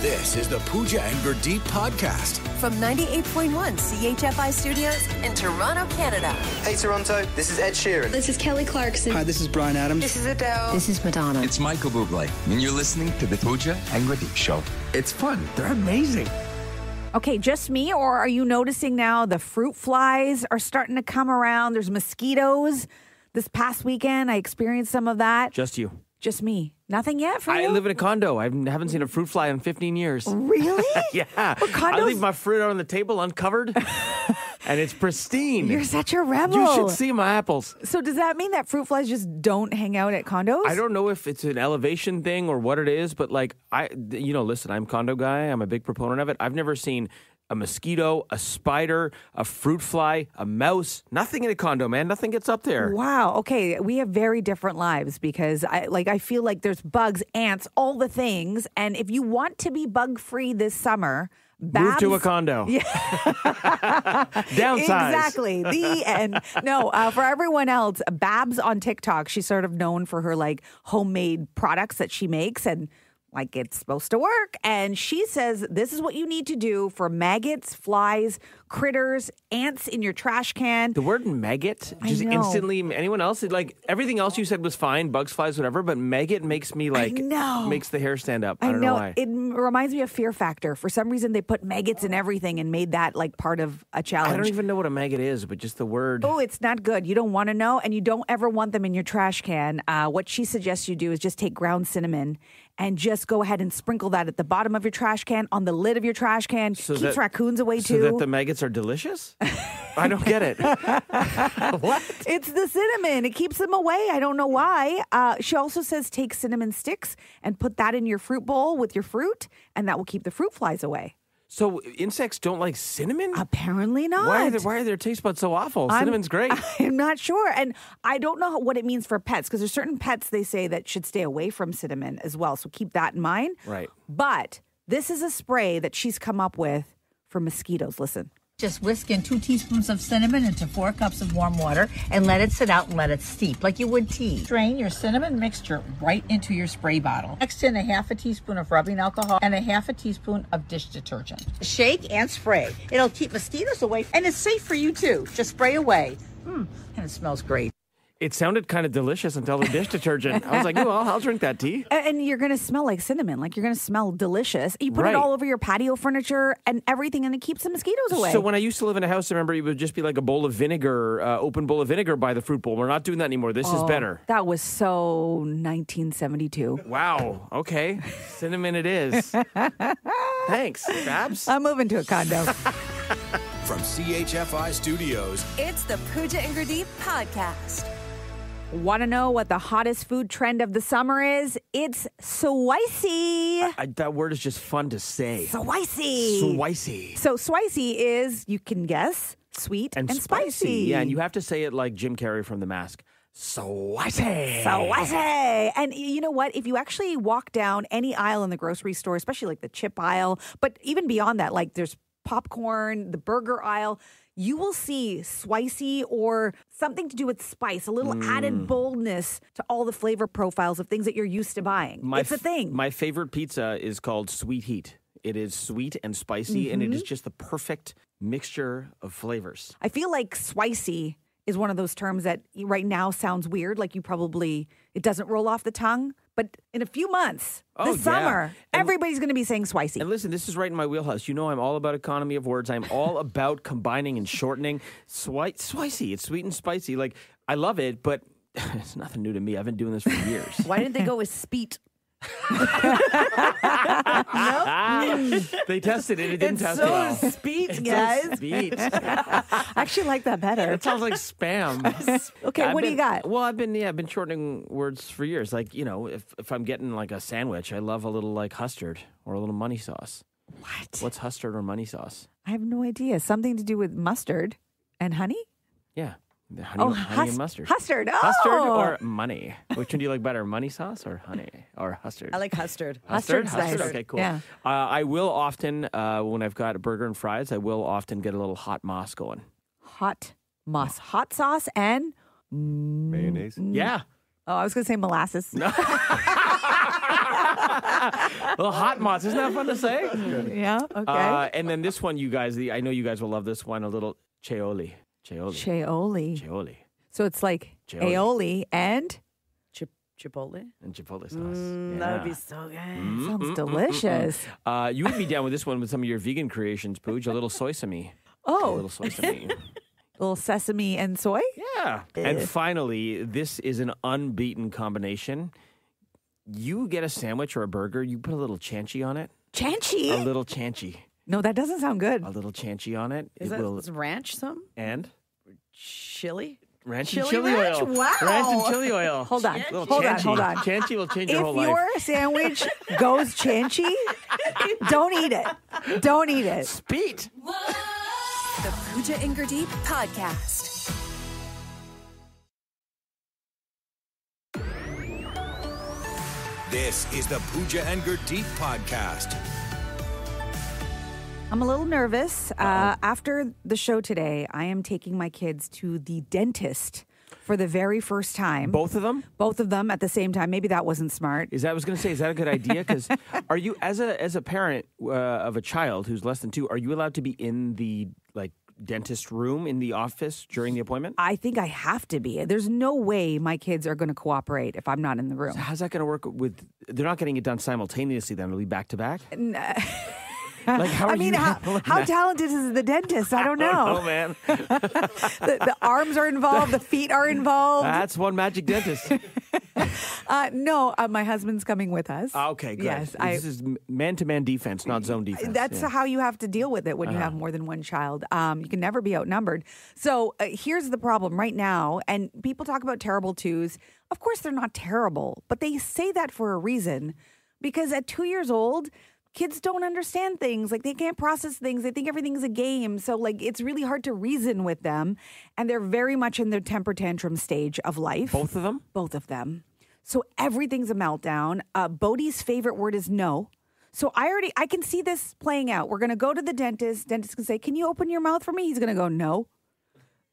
This is the Pooja and Gurdeep podcast. From 98.1 CHFI Studios in Toronto, Canada. Hey Toronto, this is Ed Sheeran. This is Kelly Clarkson. Hi, this is Bryan Adams. This is Adele. This is Madonna. It's Michael Bublé, and you're listening to the Pooja and Gurdeep Show. It's fun. They're amazing. Okay, just me, or are you noticing now the fruit flies are starting to come around? There's mosquitoes. This past weekend, I experienced some of that. Just you. Just me. Nothing yet for I you? live in a condo. I haven't seen a fruit fly in 15 years. Really? yeah. But I leave my fruit out on the table uncovered, and it's pristine. You're such a rebel. You should see my apples. So does that mean that fruit flies just don't hang out at condos? I don't know if it's an elevation thing or what it is, but like I, you know, listen, I'm condo guy. I'm a big proponent of it. I've never seen a mosquito, a spider, a fruit fly, a mouse. Nothing in a condo, man. Nothing gets up there. Wow. Okay, we have very different lives because I like I feel like there's bugs, ants, all the things, and if you want to be bug free this summer, Move to a Babs- condo. Downsize. Exactly. The end. No, uh, for everyone else, Babs on TikTok, she's sort of known for her like homemade products that she makes and like it's supposed to work. And she says this is what you need to do for maggots, flies, critters, ants in your trash can. The word maggot just instantly. Anyone else? Like everything else you said was fine. Bugs, flies, whatever. But maggot makes me like know. makes the hair stand up. I, I don't know, know why. it reminds me of Fear Factor. For some reason, they put maggots in everything and made that like part of a challenge. I don't even know what a maggot is, but just the word. Oh, it's not good. You don't want to know, and you don't ever want them in your trash can. Uh, what she suggests you do is just take ground cinnamon and just go ahead and sprinkle that at the bottom of your trash can, on the lid of your trash can. So Keeps that- raccoons away so too. that the maggots are delicious. I don't get it. what? It's the cinnamon. It keeps them away. I don't know why. Uh, she also says take cinnamon sticks and put that in your fruit bowl with your fruit, and that will keep the fruit flies away. So insects don't like cinnamon? Apparently not. Why are, they, why are their taste buds so awful? I'm- Cinnamon's great. I'm not sure. And I don't know what it means for pets because there's certain pets they say that should stay away from cinnamon as well. So keep that in mind. Right. But this is a spray that she's come up with for mosquitoes. Listen. Just whisk in two teaspoons of cinnamon into four cups of warm water and let it sit out and let it steep like you would tea. Strain your cinnamon mixture right into your spray bottle. Mix in a half a teaspoon of rubbing alcohol and a half a teaspoon of dish detergent. Shake and spray. It'll keep mosquitoes away and it's safe for you too. Just spray away. Hmm, and it smells great. It sounded kind of delicious until the dish detergent. I was like, oh, I'll, I'll drink that tea. A- And you're going to smell like cinnamon. Like you're going to smell delicious. You put Right. it all over your patio furniture and everything, and it keeps the mosquitoes away. So when I used to live in a house, I remember it would just be like a bowl of vinegar, uh, open bowl of vinegar by the fruit bowl. We're not doing that anymore. This is Oh, better. That was so 1972. Wow. Okay. Cinnamon it is. Thanks, Babs. I'm moving to a condo. From CHFI Studios, It's the Pooja and Gurdeep podcast. Want to know what the hottest food trend of the summer is? It's swicy. I, that word is just fun to say. Swicy. Swicy. So swicy is you can guess sweet and, spicy. Yeah, and you have to say it like Jim Carrey from The Mask. Swicy. Swicy. And you know what? If you actually walk down any aisle in the grocery store, especially like the chip aisle, but even beyond that, like there's popcorn, the burger aisle, you will see spicy or something to do with spice, a little added boldness to all the flavor profiles of things that you're used to buying. it's a thing. My favorite pizza is called Sweet Heat. It is sweet and spicy, and Mm-hmm. it is just the perfect mixture of flavors. I feel like swicy is one of those terms that right now sounds weird. Like you probably, it doesn't roll off the tongue. But in a few months, Oh, this yeah. summer, And- everybody's going to be saying swicy. And listen, this is right in my wheelhouse. You know, I'm all about economy of words. I'm all about combining and shortening. Swi- swicy. It's sweet and spicy. Like, I love it, but it's nothing new to me. I've been doing this for years. Why didn't they go with speet? they tested it. It didn't It's test so well. speet, It's so guys. speet. I actually like that better. It sounds like spam. Okay, I've what do you got? Well, I've been yeah, I've been shortening words for years. Like you know, if if I'm getting like a sandwich, I love a little like custard or a little money sauce. What? What's custard or money sauce? I have no idea. Something to do with mustard and honey? Yeah, the honey, Oh, honey hus- and mustard. Mustard. Oh. Mustard or money? Which one do you like better, money sauce or honey or mustard? I like custard. Mustard? Mustard's nice. Mustard? Okay, cool. Yeah. Uh, I will often, uh, when I've got a burger and fries, I will often get a little hot moss going. Hot moss, hot sauce, and Mayonnaise. Yeah. oh, I was going to say molasses. Little hot mots. Isn't that fun to say? Yeah. Okay. Uh, and then this one, you guys, the, I know you guys will love this one. A little cheoli. Cheoli. Cheoli. Cheoli. So it's like Cheoli. aioli and Chip, Chipotle. And Chipotle sauce. Mm, That would be so good. Mm, sounds mm, mm, mm, delicious. mm. Uh, you would be down with this one with some of your vegan creations, Pooch. A little soy sesame. A Oh, little soy sesame. little sesame and soy. Yeah. And finally, this is an unbeaten combination. You get a sandwich or a burger, you put a little chanchi on it. Chanchi? A Chanchi. little chanchi. No, that doesn't sound good. A little chanchi on it. Is it that will is ranch some? and Chili? ranch Chili and chili ranch? oil. Wow. Ranch and chili oil. Hold on. Little Hold on. Hold on. Chanchi will change your If whole life. If your sandwich goes chanchi, don't eat it. Don't eat it. Speed. The Pooja and Gurdeep Podcast. This is the Pooja and Gurdeep podcast. I'm a little nervous. Uh, after the show today, I am taking my kids to the dentist for the very first time. Both of them? Both of them at the same time. Maybe that wasn't smart. Is that I was going to say? Is that a good idea? Because are you as a as a parent uh, of a child who's less than two? Are you allowed to be in the like dentist room in the office during the appointment? I think I have to be. There's no way my kids are going to cooperate if I'm not in the room. How's that going to work with? They're not getting it done simultaneously. Then it'll be back to back. Like how I mean, how, how talented is the dentist? I don't know. Oh man, the, the arms are involved, the feet are involved. that's one magic dentist. Uh, no, uh, my husband's coming with us. Ah, okay, good. Yes, I, this is man to man defense, not zone defense. That's Yeah. Uh-huh. how you have to deal with it when you have more than one child. Um, you can never be outnumbered. So uh, here's the problem right now. And people talk about terrible twos. Of course, they're not terrible, but they say that for a reason. Because at two years old, kids don't understand things. Like they can't process things. They think everything's a game. So, like, it's really hard to reason with them. And they're very much in their temper tantrum stage of life. both of them. Both of them. So everything's a meltdown. Uh, Bodhi's favorite word is no. So I already I can see this playing out. We're gonna go to the dentist. Dentist can say, "Can you open your mouth for me?" He's gonna go, "No,"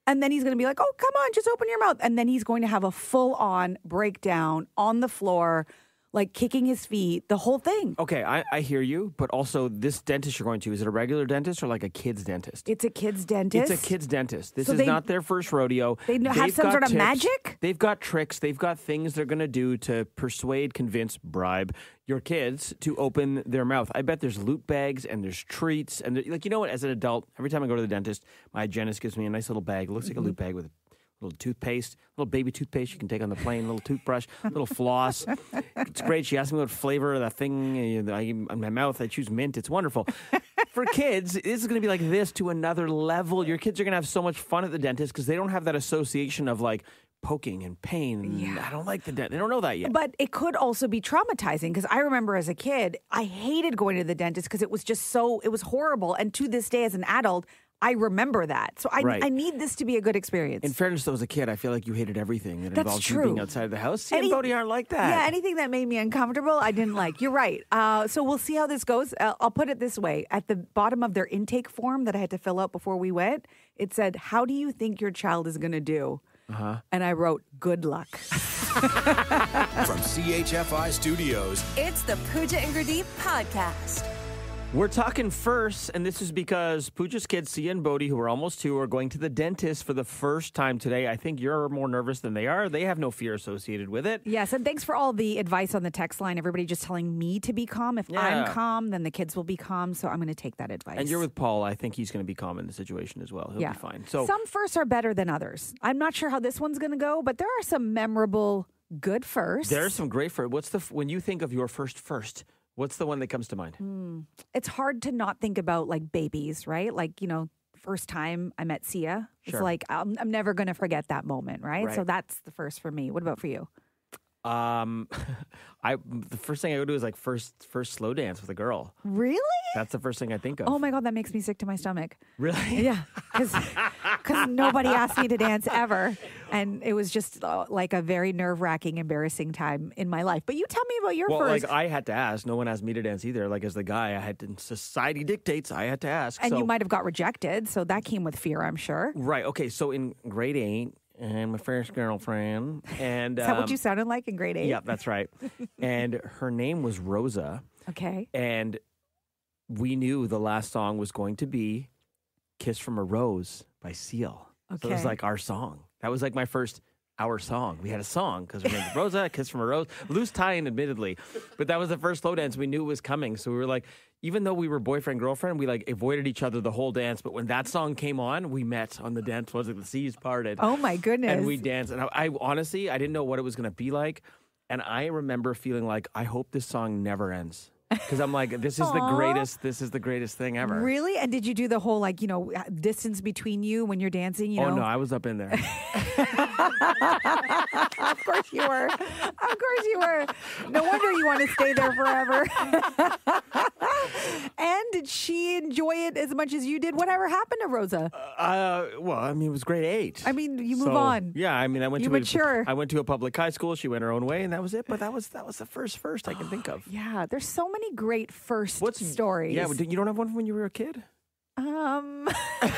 and then he's gonna be like, "Oh, come on, just open your mouth." And then he's going to have a full on breakdown on the floor, like kicking his feet, the whole thing. Okay, I, I hear you, but also this dentist you're going to is it a regular dentist or like a kid's dentist? It's a kid's dentist. It's a kid's dentist. This So is they- not their first rodeo. they have They've some sort of tips. magic? They've got tricks. They've got things they're going to do to persuade, convince, bribe your kids to open their mouth. I bet there's loot bags and there's treats and like you know what? As an adult, every time I go to the dentist, my hygienist gives me a nice little bag. It looks like a Mm-hmm. loot bag with. Little toothpaste, little baby toothpaste you can take on the plane, little toothbrush, little floss. It's great. She asked me what flavor of that thing uh, in my mouth. I choose mint. It's wonderful. For kids, this is going to be like this to another level. Your kids are going to have so much fun at the dentist because they don't have that association of like poking and pain. and I don't like the dentist. They don't know that yet. But it could also be traumatizing because I remember as a kid, I hated going to the dentist because it was just so, it was horrible. And to this day, as an adult, I remember that. So I, Right. I need this to be a good experience. In fairness, though, as a kid, I feel like you hated everything that That's involves you being outside of the house. See, Any- and Bodhi aren't like that. Yeah, anything that made me uncomfortable, I didn't like. You're right. Uh, so we'll see how this goes. Uh, I'll put it this way: at the bottom of their intake form that I had to fill out before we went, it said, "How do you think your child is going to do?" Uh-huh. And I wrote, "Good luck." From CHFI Studios, It's the Pooja and Gurdeep Podcast. We're talking first, and this is because Pooja's kids, Sia and Bodhi, who are almost two, are going to the dentist for the first time today. I think you're more nervous than they are. They have no fear associated with it. yes, and thanks for all the advice on the text line. Everybody just telling me to be calm. If Yeah. I'm calm, then the kids will be calm. So I'm going to take that advice. And you're with Paul. I think he's going to be calm in the situation as well. He'll yeah, be fine. So some firsts are better than others. I'm not sure how this one's going to go, but there are some memorable good firsts. there's some great firsts. what's the when you think of your first first. What's the one that comes to mind? it's hard to not think about like babies, right? Like, you know, first time I met Sia, it's Sure. like I'm, I'm never going to forget that moment, right? So that's the first for me. What about for you? Um, I the first thing I go do is like first first slow dance with a girl. Really? That's the first thing I think of. Oh my God, that makes me sick to my stomach. really? Yeah. Because nobody asked me to dance ever. And it was just uh, like a very nerve wracking, embarrassing time in my life. But you tell me about your Well, first. like I had to ask. No one asked me to dance either. Like as the guy, I had to. Society dictates. I had to ask. and so, you might have got rejected. So that came with fear, I'm sure. Right. Okay. So in grade eight, and my first girlfriend. And Is that um, what you sounded like in grade eight? Yeah, that's right. and her name was Rosa, Okay. and we knew the last song was going to be "Kiss from a Rose" by Seal. So it was like our song. That was like my first our song. We had a song because was Rosa, "Kiss from a Rose." Loose tie-in, admittedly, but that was the first slow dance. We knew it was coming, so we were like, even though we were boyfriend girlfriend, we like avoided each other the whole dance. But when that song came on, we met on the dance floor. Was like the seas parted. Oh my goodness. And we danced. And I, I honestly, I didn't know what it was going to be like. And I remember feeling like, I hope this song never ends. Because I'm like, this is the Aw. greatest, this is the greatest thing ever. Really? And did you do the whole like you know distance between you when you're dancing? You oh, know. no, I was up in there. of course you were. Of course you were. No wonder you want to stay there forever. and did she enjoy it as much as you did? Whatever happened to Rosa? uh, well, I mean, it was grade eight. I mean, you move So, on. Yeah, I mean, I went You to mature. A, I went to a public high school. She went her own way, and that was it. But that was that was the first first I can think of. Yeah, there's so many great first What's stories. Yeah, you don't have one from when you were a kid? Um,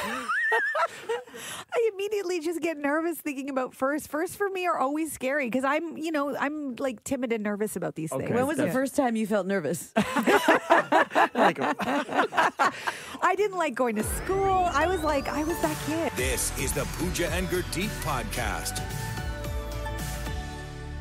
I immediately just get nervous thinking about first. First for me are always scary because I'm, you know, I'm like timid and nervous about these Okay. things. When was the first time you felt nervous? Like, I didn't like going to school. I was like, I was that kid. This is the Pooja and Gurdeep podcast.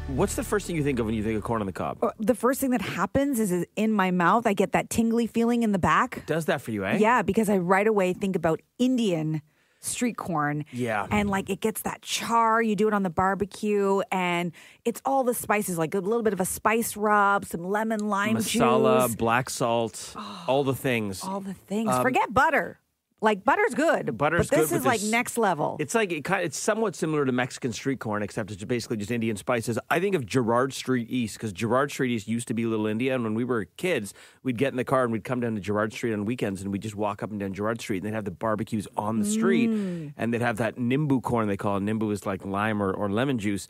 what's the first thing you think of when you think of corn on the cob? Uh, The first thing that happens is, is in my mouth, I get that tingly feeling in the back. Does that for you, eh? Yeah, because I right away think about Indian street corn. Yeah. And like it gets that char, you do it on the barbecue, and it's all the spices, like a little bit of a spice rub, some lemon lime Masala, juice. black salt, all the things. all the things. Um, Forget butter. Like butter's good. Butter's but this good, is like there's- next level. It's like it kind it's somewhat similar to Mexican street corn, except it's basically just Indian spices. I think of Gerrard Street East because Gerrard Street East used to be Little India, and when we were kids, we'd get in the car and we'd come down to Gerrard Street on weekends, and we'd just walk up and down Gerrard Street, and they'd have the barbecues on the street, Mm. and they'd have that nimbu corn they call it. Nimbu is like lime or, or lemon juice,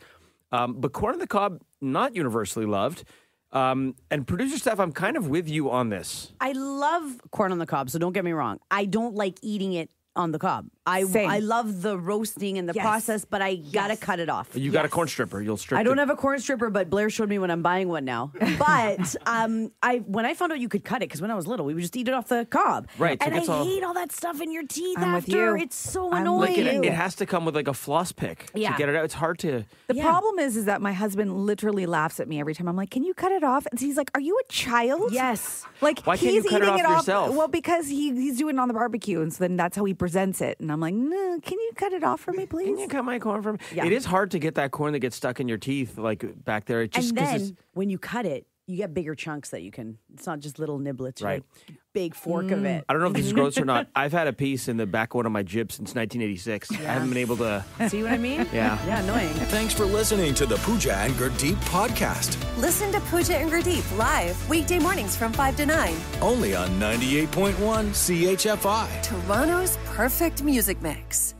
um, but corn on the cob not universally loved. Um, and producer Steph, I'm kind of with you on this. I love corn on the cob, so don't get me wrong. I don't like eating it on the cob. I Same. I love the roasting and the Yes. process, but I gotta cut it off. You got a corn stripper, you'll strip. It. I don't the- have a corn stripper, but Blair showed me when I'm buying one now. But um, I when I found out you could cut it because when I was little, we would just eat it off the cob. Right, so and it I all- hate all that stuff in your teeth I'm after. you. It's so I'm annoying. Like it, it has to come with like a floss pick Yeah. to get it out. It's hard to. the Yeah. problem is, is that my husband literally laughs at me every time. I'm like, "Can you cut it off?" And he's like, "Are you a child?" Yes. Like Why can't he's you cut it eating off yourself? Well, because he he's doing it on the barbecue, and so then that's how he presents it. And I'm like, "No, can you cut it off for me, please?" Can you cut my corn from? Yeah. It is hard to get that corn that gets stuck in your teeth, like back there. It just and then when you cut it, you get bigger chunks that you can. It's not just little niblets. Right. Right. Big fork Mm. of it. I don't know if this is gross or not. I've had a piece in the back of one of my jibs since 1986. I haven't been able to. See what I mean? Yeah. Yeah, annoying. Thanks for listening to the Pooja and Gurdeep podcast. Listen to Pooja and Gurdeep live weekday mornings from 5 to 9. Only on 98.1 CHFI. Toronto's perfect music mix.